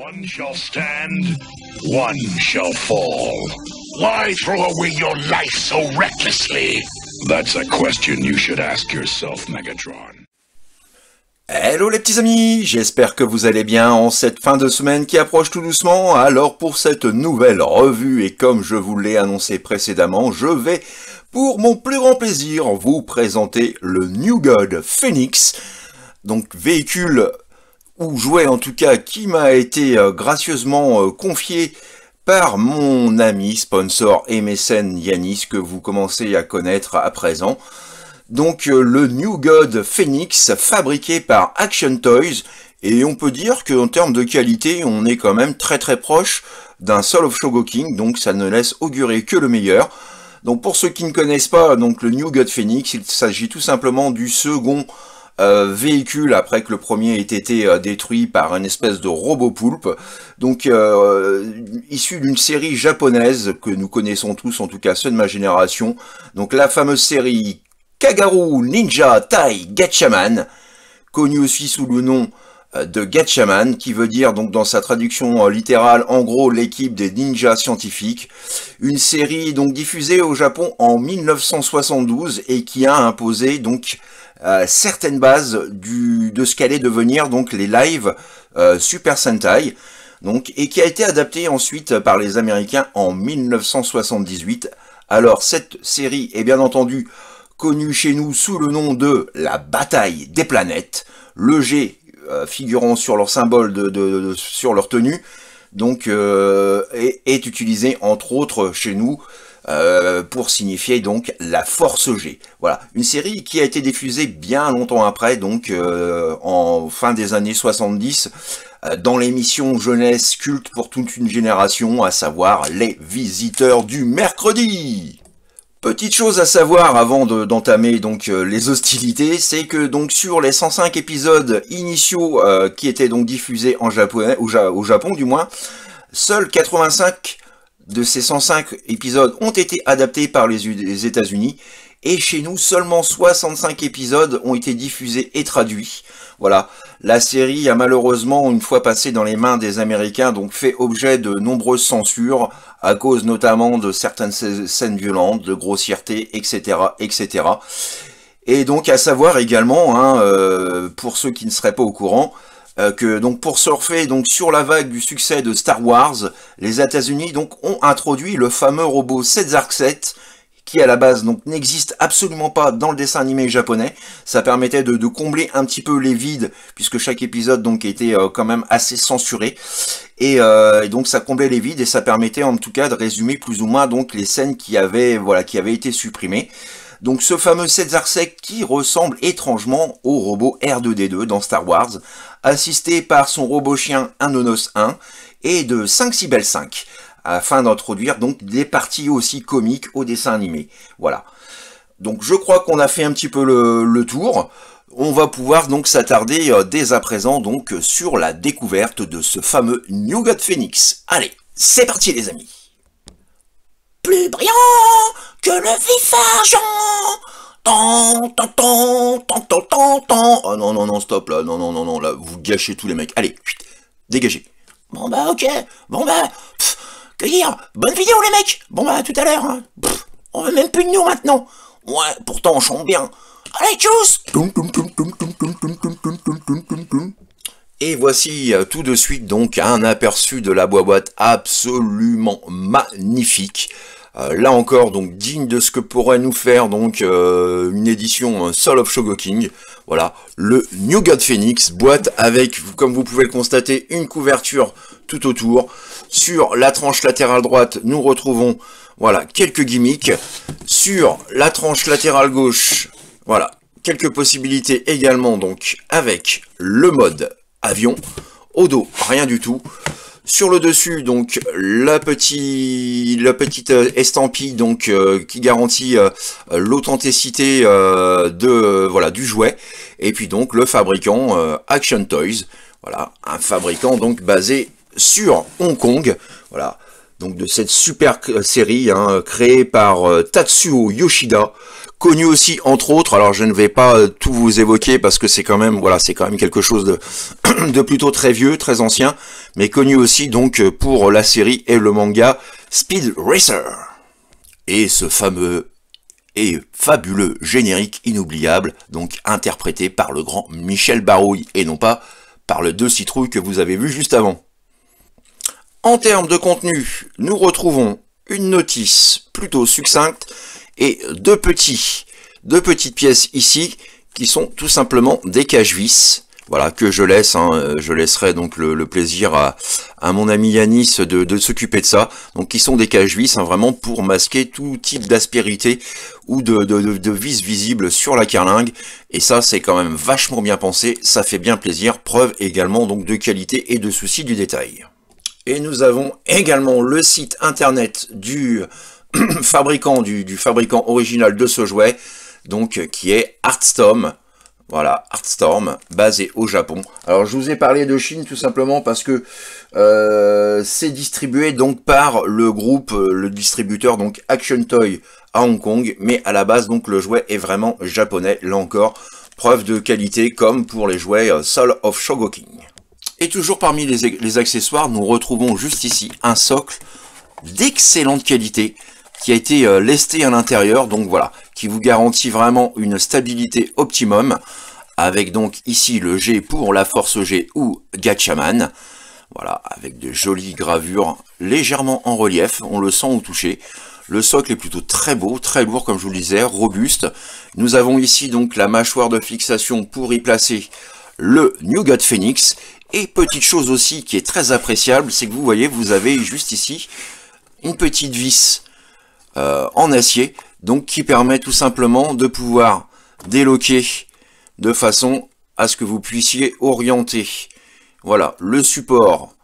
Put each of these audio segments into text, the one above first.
One shall stand, one shall fall. Why throw away your life so recklessly? That's a question you should ask yourself, Megatron. Hello les petits amis, j'espère que vous allez bien en cette fin de semaine qui approche tout doucement. Alors pour cette nouvelle revue et comme je vous l'ai annoncé précédemment, je vais pour mon plus grand plaisir vous présenter le New God Phoenix. Donc véhicule ou jouet en tout cas qui m'a été euh, gracieusement euh, confié par mon ami sponsor et mécène Yanis que vous commencez à connaître à présent. Donc euh, le New God Phoenix fabriqué par Action Toys et on peut dire qu'en termes de qualité on est quand même très très proche d'un Soul of Shogoking donc ça ne laisse augurer que le meilleur. Donc pour ceux qui ne connaissent pas donc le New God Phoenix il s'agit tout simplement du second euh, véhicule après que le premier ait été euh, détruit par une espèce de robot poulpe. Donc euh, issu d'une série japonaise que nous connaissons tous, en tout cas ceux de ma génération. Donc la fameuse série Kagaru Ninja Tai Gatchaman, connue aussi sous le nom de Gatchaman, qui veut dire donc dans sa traduction littérale en gros l'équipe des ninjas scientifiques. Une série donc diffusée au Japon en 1972 et qui a imposé donc euh, certaines bases du, de ce qu'allait devenir donc les lives euh, Super Sentai, donc, et qui a été adapté ensuite par les Américains en 1978. Alors cette série est bien entendu connue chez nous sous le nom de la bataille des planètes, le G euh, figurant sur leur symbole de, sur leur tenue, donc est, est utilisé entre autres chez nous euh, pour signifier donc la Force G. Voilà, une série qui a été diffusée bien longtemps après, donc euh, en fin des années 70, euh, dans l'émission jeunesse culte pour toute une génération, à savoir les visiteurs du mercredi. Petite chose à savoir avant d'entamer donc les hostilités, c'est que donc sur les 105 épisodes initiaux qui étaient donc diffusés au, au Japon du moins, seuls 85 de ces 105 épisodes ont été adaptés par les États-Unis et chez nous seulement 65 épisodes ont été diffusés et traduits. Voilà, la série a malheureusement une fois passée dans les mains des Américains donc fait objet de nombreuses censures à cause notamment de certaines scènes violentes, de grossièreté, etc., etc. Et donc à savoir également, hein, euh, pour ceux qui ne seraient pas au courant, euh, que donc pour surfer donc sur la vague du succès de Star Wars, les États-Unis donc ont introduit le fameux robot 7 qui à la base donc n'existe absolument pas dans le dessin animé japonais. Ça permettait de, combler un petit peu les vides puisque chaque épisode donc était euh, quand même assez censuré euh, et, donc ça comblait les vides et ça permettait en tout cas de résumer plus ou moins donc les scènes qui avaient voilà qui avaient été supprimées. Donc ce fameux Setzarsek qui ressemble étrangement au robot R2D2 dans Star Wars, assisté par son robot chien Anonos 1 et de 5 Cybel 5, afin d'introduire donc des parties aussi comiques au dessin animé. Voilà. Donc je crois qu'on a fait un petit peu le, tour. On va pouvoir donc s'attarder euh, dès à présent donc sur la découverte de ce fameux New God Phoenix. Allez, c'est parti les amis Plus brillant que le vif argent Tant, tant, tant, tant, tant, tant. Oh non, non, non, stop là, non, non, non, non, là, vous gâchez tous les mecs. Allez, dégagez. Bon bah ok, bon bah, que dire Bonne vidéo les mecs Bon bah, tout à l'heure, hein. on veut même plus de nous maintenant. Ouais, pourtant on chante bien. Allez, tchuss et voici euh, tout de suite donc un aperçu de la boîte absolument magnifique. Euh, là encore, donc digne de ce que pourrait nous faire donc euh, une édition Soul of Shogoking. Voilà, le New God Phoenix, boîte avec, comme vous pouvez le constater, une couverture tout autour. Sur la tranche latérale droite, nous retrouvons voilà quelques gimmicks. Sur la tranche latérale gauche, voilà quelques possibilités également donc avec le mode avion. Au dos, rien du tout. Sur le dessus, donc la, petite, la petite euh, estampille donc euh, qui garantit euh, l'authenticité de voilà du jouet. Et puis donc le fabricant Action Toys, voilà un fabricant donc basé sur Hong Kong, voilà donc de cette super série hein, créée par Tatsuo Yoshida connu aussi entre autres, alors je ne vais pas euh, tout vous évoquer parce que c'est quand même voilà, c'est quand même quelque chose de, de plutôt très vieux, très ancien, mais connu aussi donc pour la série et le manga Speed Racer. Et ce fameux et fabuleux générique inoubliable, donc interprété par le grand Michel Barouille, et non pas par le deux citrouilles que vous avez vu juste avant. En termes de contenu, nous retrouvons une notice plutôt succincte et deux petits, deux petites pièces ici qui sont tout simplement des caches vis voilà, que je laisse. Hein, euh, je laisserai donc le, plaisir à, mon ami Yanis de, s'occuper de ça. Donc, qui sont des caches vis, hein, vraiment pour masquer tout type d'aspérité ou de, de, vis visible sur la carlingue. Et ça, c'est quand même vachement bien pensé. Ça fait bien plaisir. Preuve également donc de qualité et de souci du détail. Et nous avons également le site internet du fabricant, du, fabricant original de ce jouet, donc qui est Artstorm. Voilà, Artstorm, basé au Japon. Alors je vous ai parlé de Chine tout simplement parce que euh, c'est distribué donc par le groupe, euh, le distributeur donc Action Toy à Hong Kong, mais à la base donc le jouet est vraiment japonais, là encore, preuve de qualité comme pour les jouets euh, Soul of Shogoking. Et toujours parmi les, accessoires, nous retrouvons juste ici un socle d'excellente qualité qui a été lesté à l'intérieur, donc voilà, qui vous garantit vraiment une stabilité optimum, avec donc ici le G pour la force G ou Gatchaman, voilà, avec de jolies gravures légèrement en relief, on le sent au toucher. Le socle est plutôt très beau, très lourd comme je vous le disais, robuste. Nous avons ici donc la mâchoire de fixation pour y placer le New God Phoenix. Et petite chose aussi qui est très appréciable, c'est que vous voyez, vous avez juste ici une petite vis euh, en acier donc qui permet tout simplement de pouvoir déloquer de façon à ce que vous puissiez orienter voilà, le support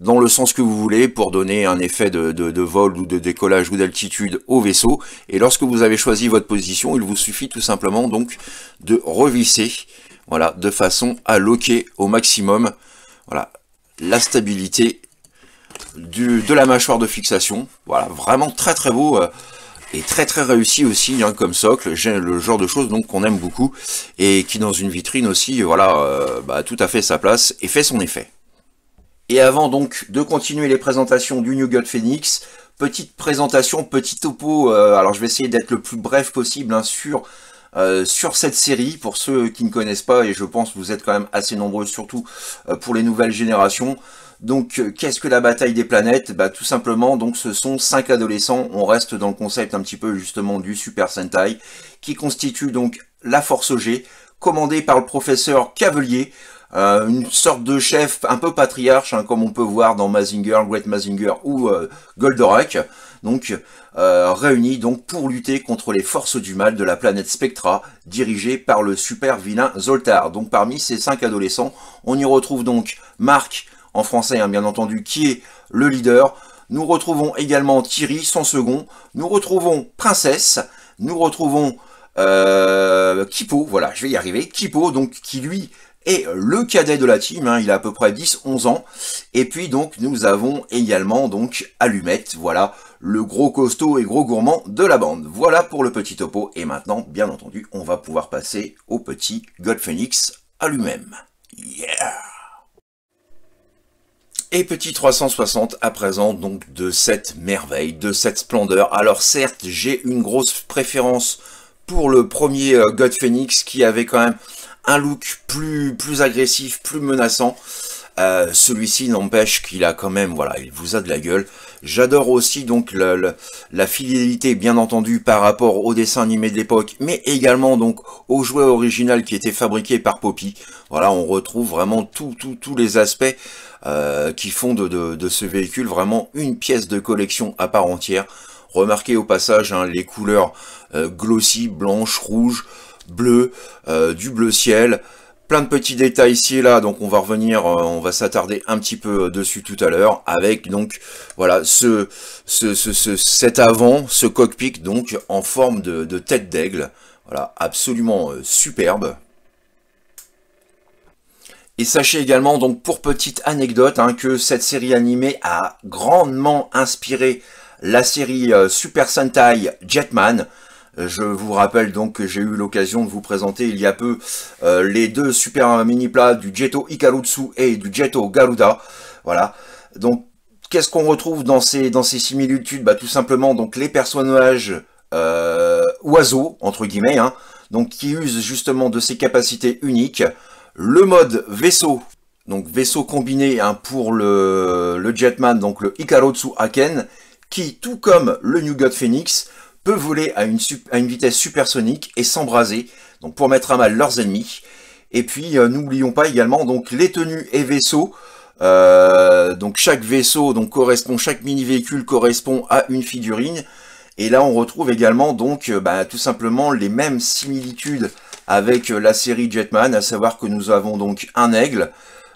dans le sens que vous voulez pour donner un effet de, vol ou de décollage ou d'altitude au vaisseau. Et lorsque vous avez choisi votre position, il vous suffit tout simplement donc de revisser voilà, de façon à loquer au maximum la stabilité de la mâchoire de fixation. Voilà, vraiment très très beau. Euh, et très très réussi aussi hein, comme socle, le genre de choses qu'on aime beaucoup et qui dans une vitrine aussi voilà euh, bah, tout à fait sa place et fait son effet. Et avant donc de continuer les présentations du New God Phoenix, petite présentation, petit topo, euh, alors je vais essayer d'être le plus bref possible hein, sur euh, sur cette série, pour ceux qui ne connaissent pas, et je pense que vous êtes quand même assez nombreux, surtout pour les nouvelles générations, donc, euh, qu'est-ce que la bataille des planètes? Bah, tout simplement, donc, ce sont cinq adolescents. On reste dans le concept un petit peu justement du Super Sentai, qui constitue donc la Force G, commandée par le professeur Cavelier, euh, une sorte de chef un peu patriarche, hein, comme on peut voir dans Mazinger, Great Mazinger ou euh, Goldorak. Donc, réunis donc pour lutter contre les forces du mal de la planète Spectra, dirigée par le super vilain Zoltar. Donc, parmi ces cinq adolescents, on y retrouve donc Marc, en français hein, bien entendu, qui est le leader. Nous retrouvons également Thierry, son second. Nous retrouvons Princesse. Nous retrouvons euh, Kipo, voilà, je vais y arriver. Kipo, donc, qui lui est le cadet de la team, hein, il a à peu près 10-11 ans. Et puis donc nous avons également donc Allumette, voilà, le gros costaud et gros gourmand de la bande. Voilà pour le petit topo. Et maintenant, bien entendu, on va pouvoir passer au petit God Phoenix à lui-même. Yeah et petit 360 à présent donc de cette merveille, de cette splendeur. Alors certes, j'ai une grosse préférence pour le premier euh, God Phoenix qui avait quand même un look plus, plus agressif, plus menaçant. Euh, celui-ci n'empêche qu'il a quand même, voilà, il vous a de la gueule. J'adore aussi donc la fidélité, bien entendu, par rapport au dessin animé de l'époque, mais également donc au jouet original qui était fabriqué par Poppy. Voilà, on retrouve vraiment tous les aspects euh, qui font de, ce véhicule vraiment une pièce de collection à part entière. Remarquez au passage hein, les couleurs euh, glossy, blanche, rouge, bleu, euh, du bleu ciel, plein de petits détails ici et là, donc on va revenir, on va s'attarder un petit peu dessus tout à l'heure, avec donc voilà ce, ce, cet avant, ce cockpit donc en forme de, tête d'aigle, voilà absolument superbe. Et sachez également, donc pour petite anecdote, hein, que cette série animée a grandement inspiré la série euh, Super Sentai Jetman. Je vous rappelle donc que j'ai eu l'occasion de vous présenter il y a peu euh, les deux super mini-plats du Jetto Ikarutsu et du Jetto Garuda. Voilà. Donc, qu'est-ce qu'on retrouve dans ces, similitudes? Bah, Tout simplement, donc les personnages euh, oiseaux, entre guillemets, hein, qui usent justement de ces capacités uniques. Le mode vaisseau, donc vaisseau combiné hein, pour le, le Jetman, donc le Ikarotsu Haken, qui, tout comme le New God Phoenix, peut voler à une, vitesse supersonique et s'embraser, donc pour mettre à mal leurs ennemis. Et puis, euh, n'oublions pas également donc les tenues et vaisseaux. Euh, donc chaque vaisseau donc correspond, chaque mini véhicule correspond à une figurine. Et là, on retrouve également donc euh, bah, tout simplement les mêmes similitudes avec la série Jetman, à savoir que nous avons donc un aigle,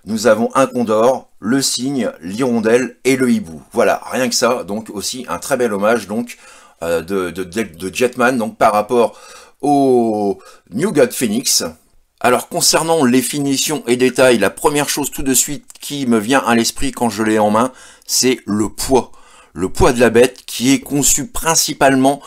nous avons un condor, le cygne, l'hirondelle et le hibou. Voilà, rien que ça, donc aussi un très bel hommage donc de, de, Jetman donc par rapport au New God Phoenix. Alors concernant les finitions et détails, la première chose tout de suite qui me vient à l'esprit quand je l'ai en main, c'est le poids. Le poids de la bête qui est conçu principalement,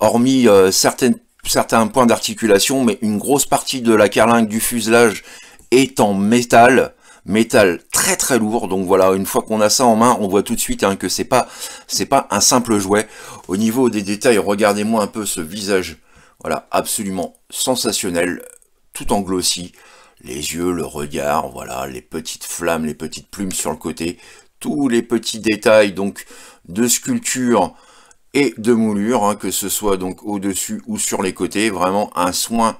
hormis euh, certains points d'articulation, mais une grosse partie de la carlingue du fuselage est en métal, métal très très lourd. Donc voilà, une fois qu'on a ça en main, on voit tout de suite hein, que c'est pas c'est pas un simple jouet. Au niveau des détails, regardez-moi un peu ce visage. Voilà, absolument sensationnel tout en glossy, les yeux, le regard, voilà, les petites flammes, les petites plumes sur le côté, tous les petits détails donc de sculpture et de moulure, hein, que ce soit donc au-dessus ou sur les côtés, vraiment un soin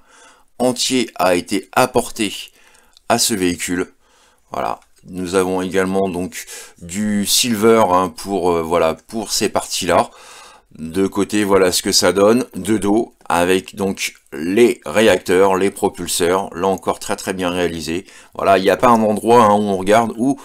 entier a été apporté à ce véhicule. Voilà, nous avons également donc du silver hein, pour euh, voilà pour ces parties-là. De côté, voilà ce que ça donne. De dos, avec donc les réacteurs, les propulseurs, là encore très très bien réalisé. Voilà, il n'y a pas un endroit hein, où on regarde où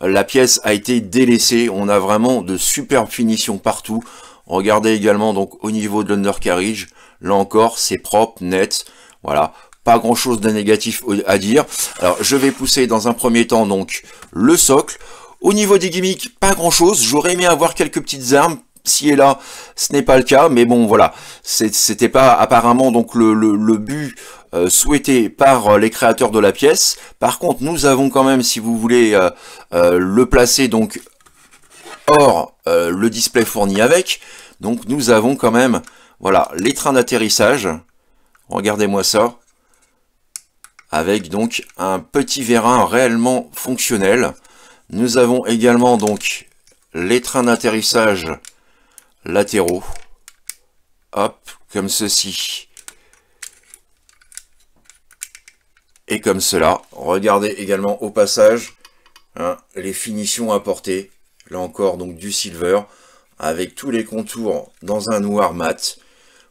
la pièce a été délaissée. On a vraiment de superbes finitions partout. Regardez également donc au niveau de l'undercarriage. Là encore, c'est propre, net. Voilà, pas grand chose de négatif à dire. Alors, je vais pousser dans un premier temps donc le socle. Au niveau des gimmicks, pas grand chose. J'aurais aimé avoir quelques petites armes si et là, ce n'est pas le cas, mais bon, voilà, c'était pas apparemment donc le, but euh, souhaité par euh, les créateurs de la pièce. Par contre, nous avons quand même, si vous voulez euh, le placer donc hors le display fourni avec, donc nous avons quand même, voilà, les trains d'atterrissage. Regardez-moi ça. Avec donc un petit vérin réellement fonctionnel. Nous avons également donc les trains d'atterrissage latéraux. Hop, comme ceci. Et comme cela. Regardez également au passage hein, les finitions apportées. Là encore, donc du silver, avec tous les contours dans un noir mat.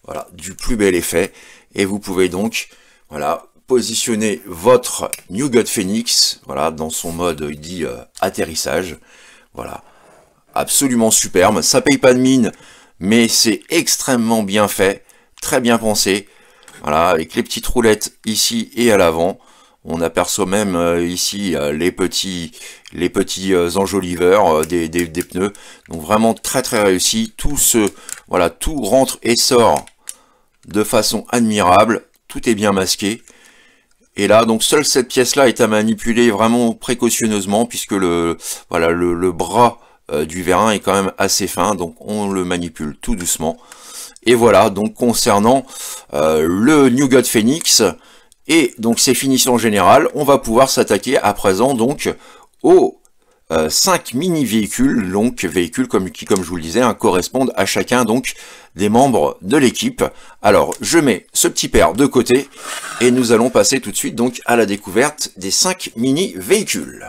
Voilà, du plus bel effet. Et vous pouvez donc, voilà, positionner votre New God Phoenix, voilà, dans son mode dit euh, atterrissage. Voilà, absolument superbe. Ça paye pas de mine, mais c'est extrêmement bien fait, très bien pensé. Voilà, avec les petites roulettes ici et à l'avant. On aperçoit même euh, ici euh, les petits, enjoliveurs des, des, pneus. Donc vraiment très très réussi. Tout voilà, tout rentre et sort de façon admirable. Tout est bien masqué. Et là, donc seule cette pièce-là est à manipuler vraiment précautionneusement puisque le, voilà, le, bras euh, du vérin est quand même assez fin, donc on le manipule tout doucement. Et voilà, donc concernant euh, le New God Phoenix et donc ses finitions générales, on va pouvoir s'attaquer à présent donc aux 5 euh, mini-véhicules, donc véhicules comme, qui, comme je vous le disais, hein, correspondent à chacun donc des membres de l'équipe. Alors, je mets ce petit père de côté et nous allons passer tout de suite donc à la découverte des 5 mini-véhicules.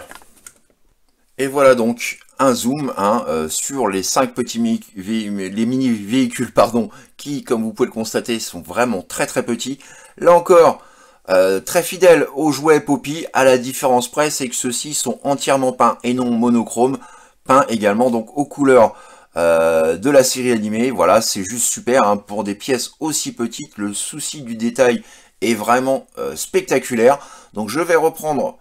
Et voilà donc un zoom hein, euh, sur les cinq petits mini véhicules pardon, qui, comme vous pouvez le constater, sont vraiment très très petits. Là encore, euh, très fidèles aux jouets Poppy, à la différence près, c'est que ceux-ci sont entièrement peints et non monochromes, peints également donc aux couleurs euh, de la série animée. Voilà, c'est juste super hein, pour des pièces aussi petites. Le souci du détail est vraiment spectaculaire. Donc je vais reprendre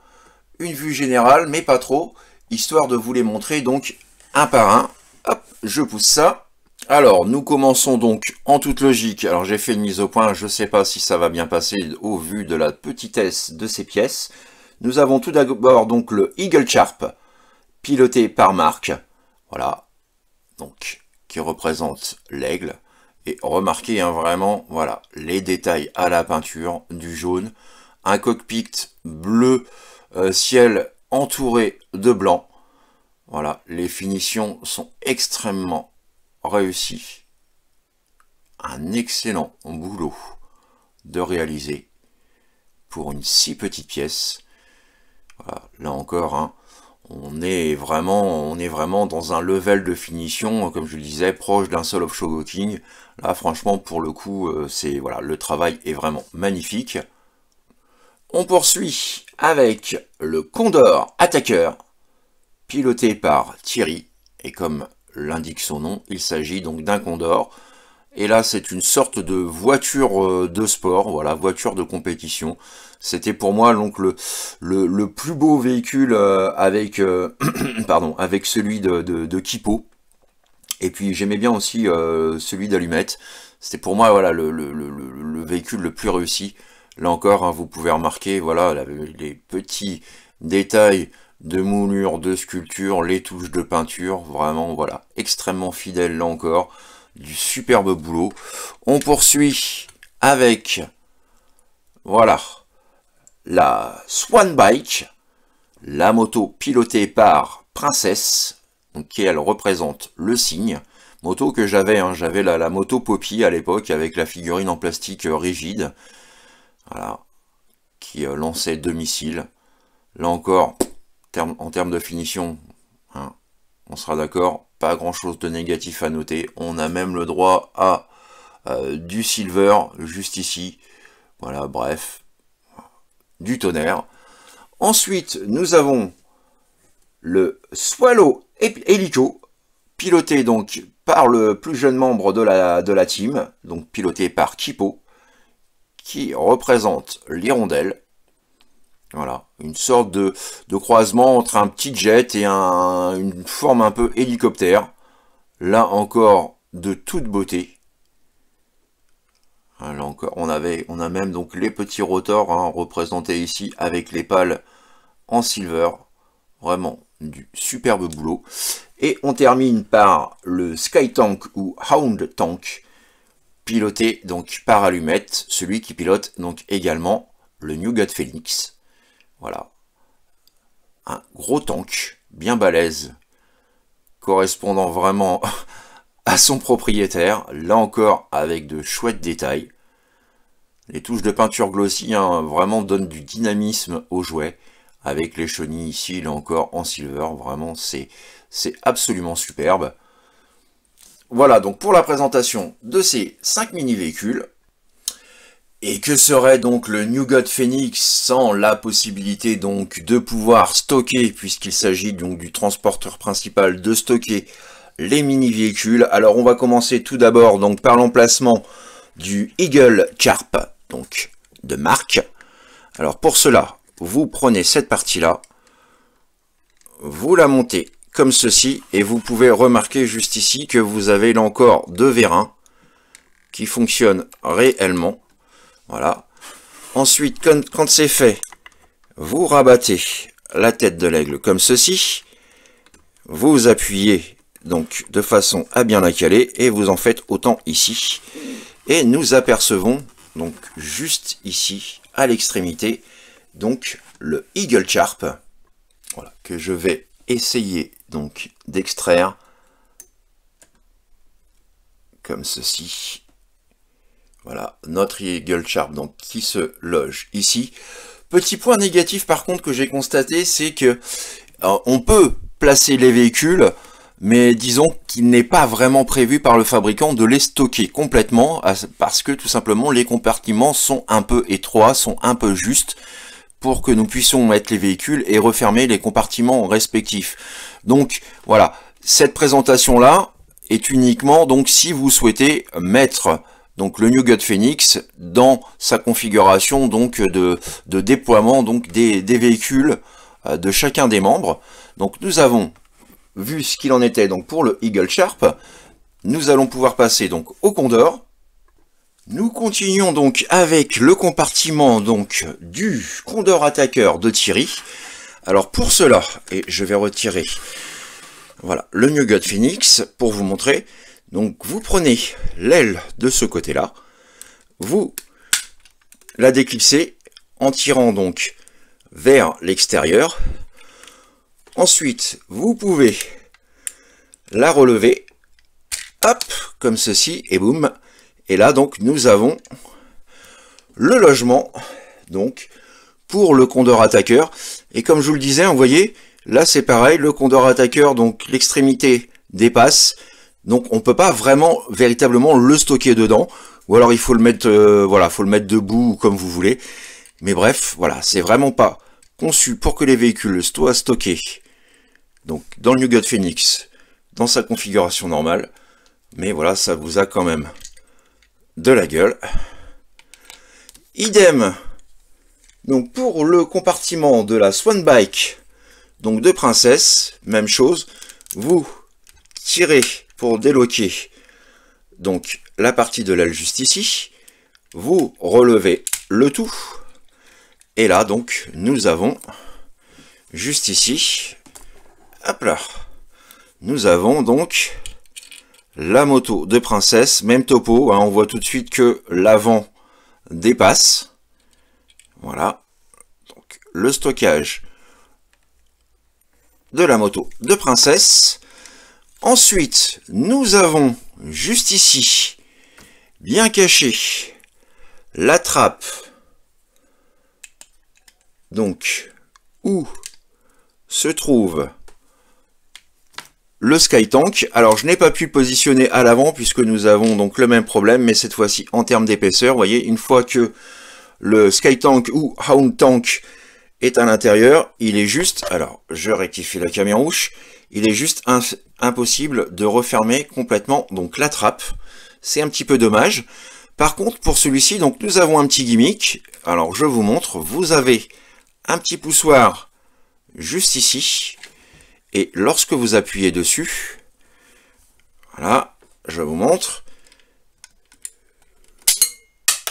une vue générale, mais pas trop histoire de vous les montrer donc un par un. Hop, je pousse ça. Alors, nous commençons donc en toute logique. Alors, j'ai fait une mise au point, je ne sais pas si ça va bien passer au vu de la petitesse de ces pièces. Nous avons tout d'abord donc le Eagle Sharp piloté par Marc, voilà, donc qui représente l'aigle. Et remarquez hein, vraiment, voilà, les détails à la peinture, du jaune, un cockpit bleu euh, ciel entouré de blanc. Voilà, les finitions sont extrêmement réussies. Un excellent boulot de réaliser pour une si petite pièce. là encore, hein, on est vraiment, on est vraiment dans un level de finition, comme je le disais, proche d'un Soul of Shogoking. Là, franchement, pour le coup, euh, c'est voilà, le travail est vraiment magnifique. On poursuit avec le Condor Attacker, piloté par Thierry, et comme l'indique son nom, il s'agit donc d'un Condor. Et là, c'est une sorte de voiture euh, de sport, voilà, voiture de compétition. C'était pour moi donc le, plus beau véhicule euh, avec, euh, pardon, avec celui de, de, Kipo. Et puis j'aimais bien aussi celui d'Allumette. C'était pour moi voilà le, le, véhicule le plus réussi. Là encore, hein, vous pouvez remarquer voilà les petits détails de moulure, de sculpture, les touches de peinture, vraiment voilà, extrêmement fidèle là encore du superbe boulot. On poursuit avec, voilà, la Swan Bike, la moto pilotée par Princesse, qui elle représente le cygne. Moto que j'avais, hein, j'avais la, la, moto Poppy à l'époque avec la figurine en plastique euh, rigide, voilà, qui euh, lançait deux missiles. Là encore, en termes de finition, hein, on sera d'accord, pas grand chose de négatif à noter. On a même le droit à euh, du silver juste ici. Voilà, bref, du tonnerre. Ensuite, nous avons le Swallow Helico, piloté donc par le plus jeune membre de la, team, donc piloté par Kipo, qui représente l'hirondelle. Voilà, une sorte de, croisement entre un petit jet et une forme un peu hélicoptère. Là encore, de toute beauté. Encore, on, avait, a même donc les petits rotors hein, représentés ici avec les pales en silver. Vraiment du superbe boulot. Et on termine par le Sky Tank ou Hound Tank, piloté donc par Allumette, celui qui pilote donc également le New God Phoenix. Voilà. Un gros tank, bien balèze, correspondant vraiment à son propriétaire, là encore avec de chouettes détails. Les touches de peinture glossy hein, vraiment donnent du dynamisme au jouet, avec les chenilles ici, là encore en silver, vraiment c'est absolument superbe. Voilà donc pour la présentation de ces 5 mini-véhicules. Et que serait donc le New God Phoenix sans la possibilité donc de pouvoir stocker, puisqu'il s'agit donc du transporteur principal, de stocker les mini-véhicules. Alors on va commencer tout d'abord donc par l'emplacement du Eagle Carp, donc de marque. Alors pour cela, vous prenez cette partie-là, vous la montez comme ceci, et vous pouvez remarquer juste ici que vous avez là encore deux vérins qui fonctionnent réellement. Voilà. Ensuite, quand, c'est fait, vous rabattez la tête de l'aigle comme ceci. Vous appuyez donc de façon à bien la caler et vous en faites autant ici. Et nous apercevons donc juste ici à l'extrémité donc le Eagle Sharp voilà, que je vais essayer donc d'extraire comme ceci voilà, notre Eagle Sharp donc, qui se loge ici. Petit point négatif par contre que j'ai constaté, c'est que on peut placer les véhicules, mais disons qu'il n'est pas vraiment prévu par le fabricant de les stocker complètement, parce que tout simplement les compartiments sont un peu étroits, sont un peu justes, pour que nous puissions mettre les véhicules et refermer les compartiments respectifs. Donc voilà, cette présentation là est uniquement donc si vous souhaitez mettre donc le New Phoenix dans sa configuration donc de, déploiement donc des, véhicules euh, de chacun des membres. Donc nous avons vu ce qu'il en était donc pour le Eagle Sharp. Nous allons pouvoir passer donc au Condor. Nous continuons donc avec le compartiment donc du Condor Attacker de Thierry. Alors pour cela, et je vais retirer voilà, le New Phoenix pour vous montrer. Donc vous prenez l'aile de ce côté-là, vous la déclipsez en tirant donc vers l'extérieur. Ensuite, vous pouvez la relever, hop, comme ceci, et boum. Et là, donc, nous avons le logement, donc, pour le condor attaqueur. Et comme je vous le disais, vous voyez, là, c'est pareil, le condor attaqueur, donc, l'extrémité dépasse. Donc, on peut pas vraiment, véritablement, le stocker dedans. Ou alors, il faut le mettre, euh, voilà, faut le mettre debout, comme vous voulez. Mais bref, voilà, c'est vraiment pas conçu pour que les véhicules soient stockés donc dans le New Phoenix, dans sa configuration normale. Mais voilà, ça vous a quand même de la gueule. Idem donc pour le compartiment de la Swan Bike, donc de Princesse, même chose, vous tirez pour déloquer donc la partie de l'aile juste ici, vous relevez le tout, et là, donc, nous avons, juste ici, hop là, nous avons donc la moto de princesse, même topo, hein, on voit tout de suite que l'avant dépasse. Voilà, donc le stockage de la moto de princesse. Ensuite, nous avons juste ici, bien caché, la trappe donc, où se trouve le Skytank? Alors, je n'ai pas pu le positionner à l'avant puisque nous avons donc le même problème, mais cette fois-ci en termes d'épaisseur. Vous voyez, une fois que le Skytank ou Hound Tank est à l'intérieur, il est juste, alors je rectifie la caméra rouge, il est juste impossible de refermer complètement donc la trappe. C'est un petit peu dommage. Par contre, pour celui-ci, donc nous avons un petit gimmick. Alors, je vous montre. Vous avez un petit poussoir juste ici. Et lorsque vous appuyez dessus, voilà, je vous montre.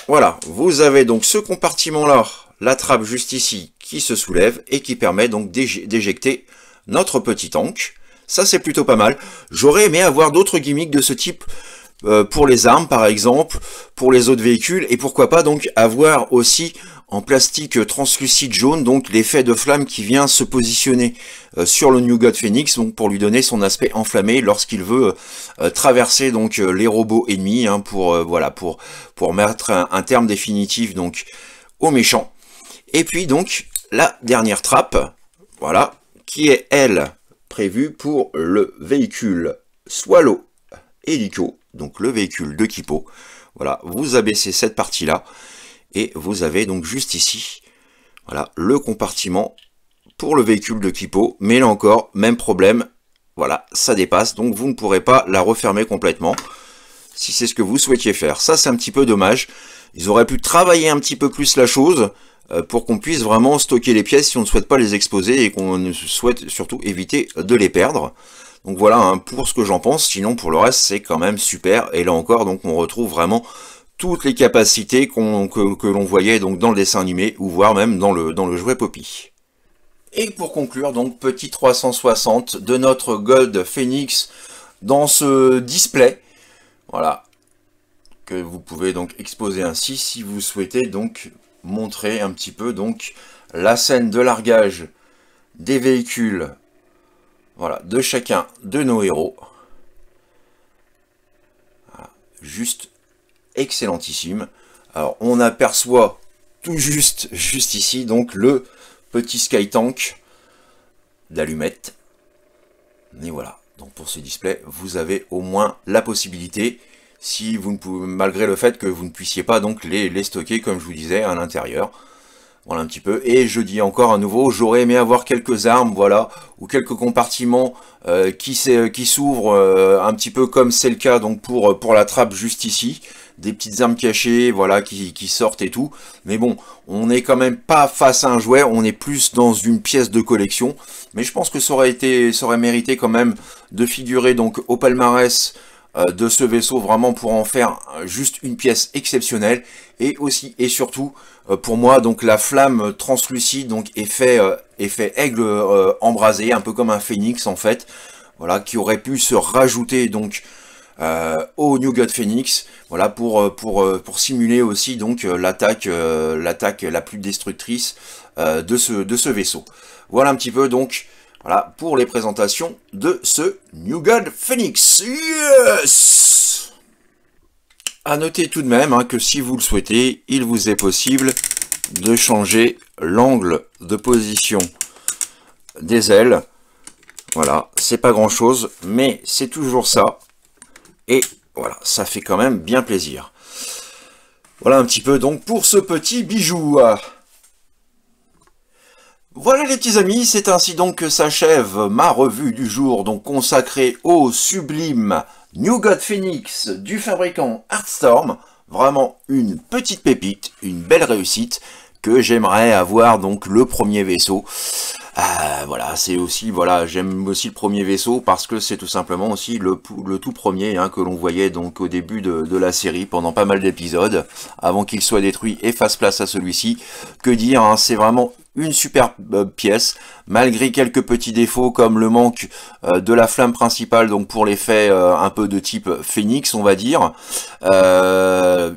Voilà, vous avez donc ce compartiment-là, la trappe juste ici, qui se soulève et qui permet donc d'éjecter notre petit tank. Ça, c'est plutôt pas mal. J'aurais aimé avoir d'autres gimmicks de ce type euh, pour les armes, par exemple, pour les autres véhicules, et pourquoi pas donc avoir aussi en plastique translucide jaune, donc l'effet de flamme qui vient se positionner euh, sur le New God Phoenix, donc pour lui donner son aspect enflammé lorsqu'il veut euh, traverser donc euh, les robots ennemis, hein, pour voilà pour pour mettre un, terme définitif donc aux méchants. Et puis donc la dernière trappe, voilà, qui est elle pour le véhicule Swallow Helico, donc le véhicule de Kipo. Voilà, vous abaissez cette partie-là et vous avez donc juste ici, voilà, le compartiment pour le véhicule de Kipo. Mais là encore, même problème, voilà, ça dépasse, donc vous ne pourrez pas la refermer complètement si c'est ce que vous souhaitiez faire. Ça, c'est un petit peu dommage. Ils auraient pu travailler un petit peu plus la chose pour qu'on puisse vraiment stocker les pièces si on ne souhaite pas les exposer et qu'on souhaite surtout éviter de les perdre. Donc voilà hein, pour ce que j'en pense, sinon pour le reste c'est quand même super. Et là encore, donc on retrouve vraiment toutes les capacités que, l'on voyait donc dans le dessin animé, ou voire même dans le, dans le jouet Poppy. Et pour conclure, donc petit 360 de notre Gold Phoenix dans ce display. Voilà. Que vous pouvez donc exposer ainsi si vous souhaitez donc montrer un petit peu donc la scène de largage des véhicules voilà, de chacun de nos héros. Juste excellentissime. Alors, on aperçoit tout juste, juste ici, donc le petit Sky Tank d'allumettes. Et voilà. Donc pour ce display, vous avez au moins la possibilité, si vous ne pouvez, malgré le fait que vous ne puissiez pas donc les, les stocker, comme je vous disais, à l'intérieur. Voilà un petit peu. Et je dis encore à nouveau, j'aurais aimé avoir quelques armes, voilà, ou quelques compartiments euh, qui, qui s'ouvrent euh, un petit peu comme c'est le cas donc pour, pour la trappe juste ici des petites armes cachées, voilà, qui, sortent et tout. Mais bon, on n'est quand même pas face à un jouet, on est plus dans une pièce de collection. Mais je pense que ça aurait été, ça aurait mérité quand même de figurer donc au palmarès de ce vaisseau vraiment pour en faire juste une pièce exceptionnelle. Et aussi et surtout pour moi donc la flamme translucide donc effet aigle embrasé un peu comme un phénix en fait. Voilà qui aurait pu se rajouter donc euh, au New God Phoenix, voilà pour euh, pour euh, pour simuler aussi donc l'attaque l'attaque la plus destructrice de ce de ce vaisseau. Voilà un petit peu donc voilà pour les présentations de ce New God Phoenix. Yes. À noter tout de même hein, que si vous le souhaitez, il vous est possible de changer l'angle de position des ailes. Voilà, c'est pas grand chose, mais c'est toujours ça. Et voilà, ça fait quand même bien plaisir. Voilà un petit peu donc pour ce petit bijou. Voilà les petits amis, c'est ainsi donc que s'achève ma revue du jour, donc consacrée au sublime New God Phoenix du fabricant Heartstorm. Vraiment une petite pépite, une belle réussite que j'aimerais avoir donc le premier vaisseau. Euh, voilà, c'est aussi, voilà, j'aime aussi le premier vaisseau parce que c'est tout simplement aussi le, le tout premier hein, que l'on voyait donc au début de, la série pendant pas mal d'épisodes, avant qu'il soit détruit et fasse place à celui-ci. Que dire, hein, c'est vraiment une super pièce, malgré quelques petits défauts comme le manque euh, de la flamme principale, donc pour l'effet euh, un peu de type phénix, on va dire,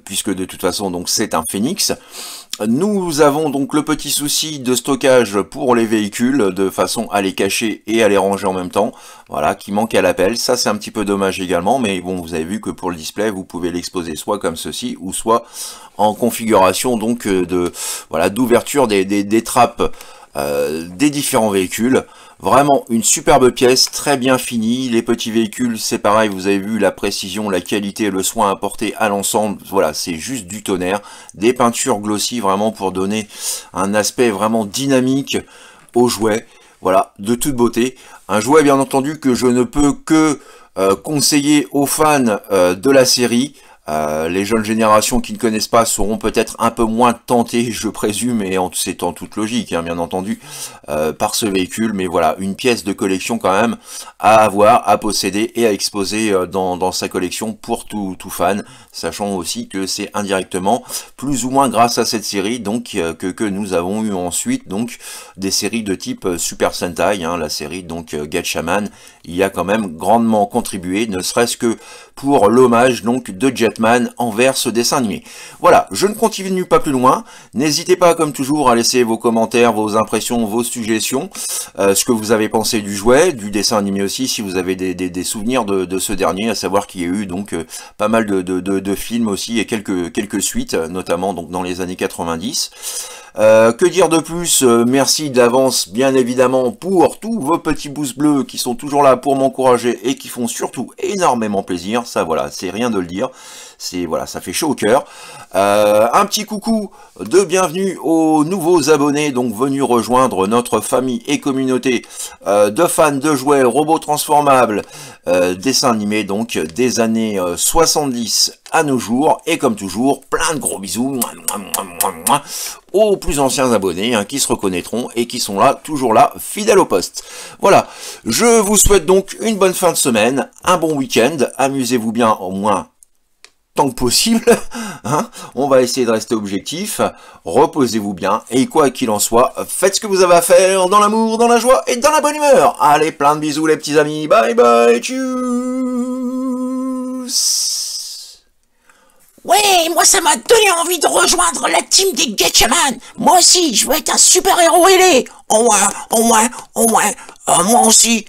puisque de toute façon donc c'est un phénix. Nous avons donc le petit souci de stockage pour les véhicules, de façon à les cacher et à les ranger en même temps, voilà, qui manque à l'appel. Ça c'est un petit peu dommage également, mais bon, vous avez vu que pour le display, vous pouvez l'exposer soit comme ceci, ou soit en configuration donc euh, de voilà d'ouverture des, des, trappes euh, des différents véhicules. Vraiment une superbe pièce, très bien finie. Les petits véhicules, c'est pareil, vous avez vu la précision, la qualité, le soin apporté à l'ensemble. Voilà, c'est juste du tonnerre. Des peintures glossy vraiment pour donner un aspect vraiment dynamique au jouet. Voilà, de toute beauté. Un jouet bien entendu que je ne peux que euh, conseiller aux fans euh, de la série. Euh, les jeunes générations qui ne connaissent pas seront peut-être un peu moins tentées, je présume, et c'est en toute logique, hein, bien entendu, euh, par ce véhicule. Mais voilà, une pièce de collection quand même à avoir, à posséder et à exposer euh, dans, sa collection pour tout, tout fan, sachant aussi que c'est indirectement plus ou moins grâce à cette série donc que, nous avons eu ensuite des séries de type Super Sentai, hein, la série donc Gatchaman, y a quand même grandement contribué, ne serait-ce que pour l'hommage donc de Envers ce dessin animé. Voilà, je ne continue pas plus loin. N'hésitez pas comme toujours à laisser vos commentaires, vos impressions, vos suggestions, euh, ce que vous avez pensé du jouet, du dessin animé aussi, si vous avez des, souvenirs de, ce dernier, à savoir qu'il y a eu donc euh, pas mal de, films aussi et quelques, quelques suites, notamment donc dans les années 90. Euh, que dire de plus? Merci d'avance bien évidemment pour tous vos petits pouces bleus qui sont toujours là pour m'encourager et qui font surtout énormément plaisir ça voilà, c'est rien de le dire. C'est voilà, ça fait chaud au cœur. Euh, un petit coucou de bienvenue aux nouveaux abonnés, donc venus rejoindre notre famille et communauté euh, de fans de jouets robots transformables, euh, dessins animés donc des années 70 à nos jours. Et comme toujours, plein de gros bisous aux plus anciens abonnés hein, qui se reconnaîtront et qui sont là, toujours là, fidèles au poste. Voilà, je vous souhaite donc une bonne fin de semaine, un bon week-end, amusez-vous bien au moins tant que possible. Hein On va essayer de rester objectif. Reposez-vous bien. Et quoi qu'il en soit, faites ce que vous avez à faire dans l'amour, dans la joie et dans la bonne humeur. Allez, plein de bisous les petits amis. Bye bye. Tchuss. Ouais, moi ça m'a donné envie de rejoindre la team des Getchaman. Moi aussi, je veux être un super héros ailé. Au moins, au moins, au moins. Euh, moi aussi.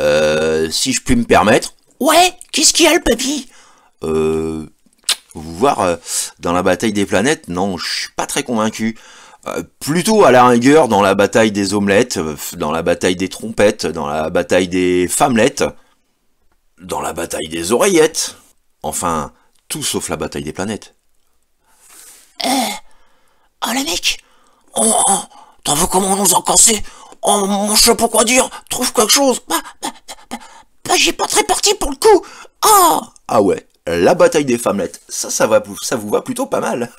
Euh, si je puis me permettre. Ouais, qu'est-ce qu'il y a le papy? Euh vous voir euh, dans la bataille des planètes, non, je suis pas très convaincu. Euh, plutôt à la rigueur dans la bataille des omelettes, euh, dans la bataille des trompettes, dans la bataille des femmelettes, dans la bataille des oreillettes. Enfin, tout sauf la bataille des planètes. Eh Oh les mecs Oh, oh T'en veux comment nous en casser? Oh, mon je sais pas quoi dire? Trouve quelque chose. Bah, bah, bah, bah j'ai pas très parti pour le coup. Oh Ah ouais la bataille des femmelettes. Ça, ça, va, ça vous va plutôt pas mal.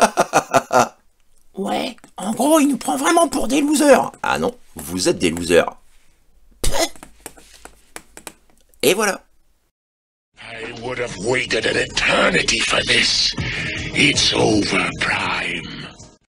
ouais, en gros, il nous prend vraiment pour des losers. Ah non, vous êtes des losers. Et voilà. would have waited an eternity for this. It's over, Pride.